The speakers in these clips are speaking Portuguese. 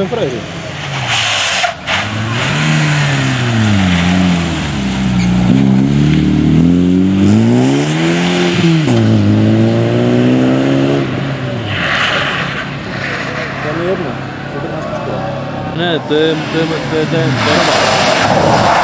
sufrágio. Ne, dağım, dağım, dağım, dağım, dağım.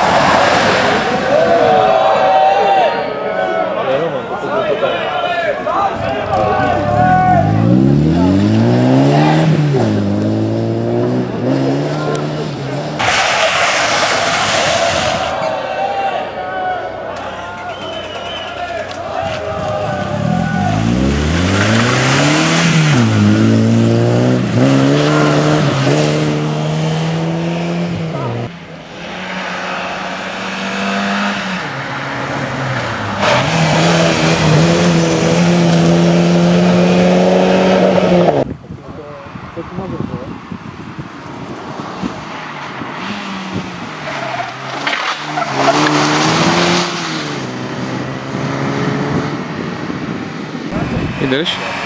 Wiedersehen.